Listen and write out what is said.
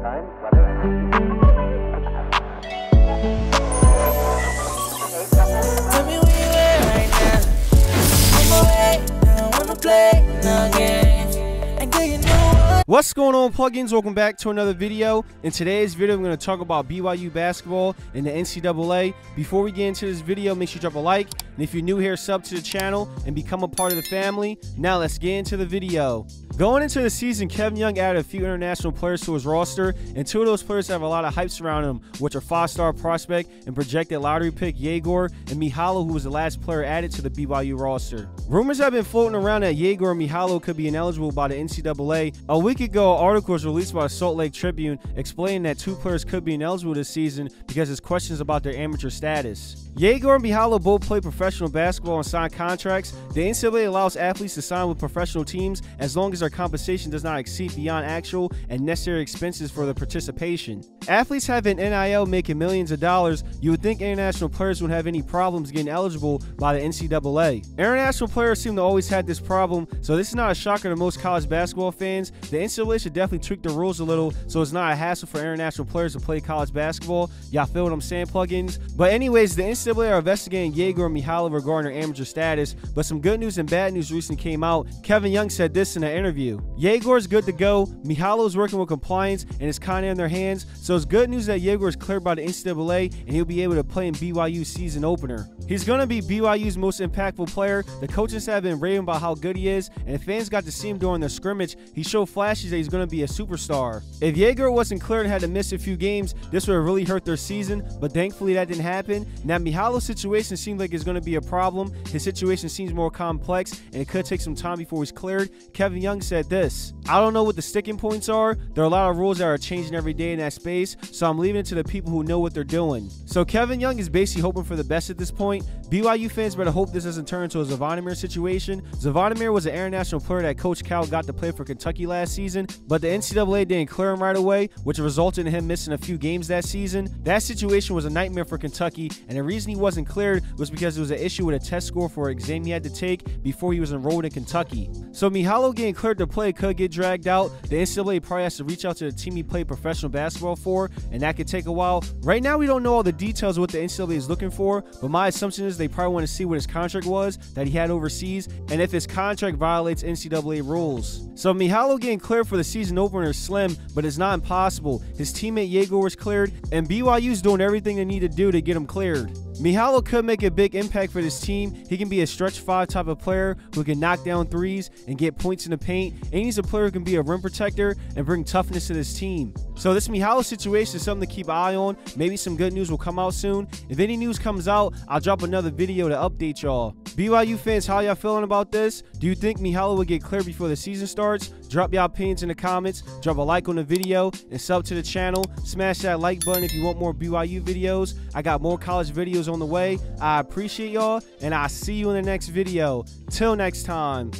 Time, weather. What's going on, plugins? Welcome back to another video. In today's video, I'm going to talk about BYU basketball and the NCAA. Before we get into this video, make sure you drop a like. And if you're new here, sub to the channel and become a part of the family. Now, let's get into the video. Going into the season, Kevin Young added a few international players to his roster, and two of those players have a lot of hype surrounding them, which are five-star prospect and projected lottery pick Egor and Mihailo, who was the last player added to the BYU roster. Rumors have been floating around that Egor and Mihailo could be ineligible by the NCAA. A week ago, an article was released by Salt Lake Tribune explaining that two players could be ineligible this season because there's questions about their amateur status. Egor and Mihailo both play professional basketball and sign contracts. The NCAA allows athletes to sign with professional teams as long as their compensation does not exceed beyond actual and necessary expenses for their participation. Athletes have an NIL making millions of dollars. You would think international players would have any problems getting eligible by the NCAA. International players seem to always have this problem, so this is not a shocker to most college basketball fans. The NCAA should definitely tweak the rules a little so it's not a hassle for international players to play college basketball. Y'all feel what I'm saying, plugins? But anyways, the NCAA are investigating Egor and Mihailo regarding amateur status, but some good news and bad news recently came out. Kevin Young said this in an interview. Egor is good to go. Mihailo is working with compliance and it's kind of in their hands, so it's good news that Egor is cleared by the NCAA and he'll be able to play in BYU season opener. He's going to be BYU's most impactful player. The coaches have been raving about how good he is, and fans got to see him during the scrimmage, he showed flashes that he's going to be a superstar. If Egor wasn't cleared and had to miss a few games, this would have really hurt their season, but thankfully that didn't happen. Now, Mihailo's situation seems like it's going to be a problem. His situation seems more complex, and it could take some time before he's cleared. Kevin Young said this I don't know what the sticking points are. There are a lot of rules that are changing every day in that space, so I'm leaving it to the people who know what they're doing. So Kevin Young is basically hoping for the best at this point. BYU fans better hope this doesn't turn into a Zvonimir situation. Zvonimir was an international player that Coach Cal got to play for Kentucky last season, but the NCAA didn't clear him right away, which resulted in him missing a few games that season. That situation was a nightmare for Kentucky, and the reason he wasn't cleared was because there was an issue with a test score for an exam he had to take before he was enrolled in Kentucky. So Mihailo getting cleared to play could get dragged out. The NCAA probably has to reach out to the team he played professional basketball for, and that could take a while. Right now, we don't know all the details of what the NCAA is looking for, but my assumption is they probably want to see what his contract was that he had overseas, and if his contract violates NCAA rules. So Mihailo getting cleared for the season opener is slim, but it's not impossible. His teammate Egor was cleared, and BYU's doing everything they need to do to get him cleared. Mihailo could make a big impact for this team. He can be a stretch five type of player who can knock down threes and get points in the paint. And he's a player who can be a rim protector and bring toughness to this team. So this Mihailo situation is something to keep an eye on. Maybe some good news will come out soon. If any news comes out, I'll drop another video to update y'all. BYU fans, how y'all feeling about this? Do you think Mihailo will get cleared before the season starts? Drop y'all opinions in the comments. Drop a like on the video and sub to the channel. Smash that like button if you want more BYU videos. I got more college videos on the way. I appreciate y'all, and I'll see you in the next video. Till next time.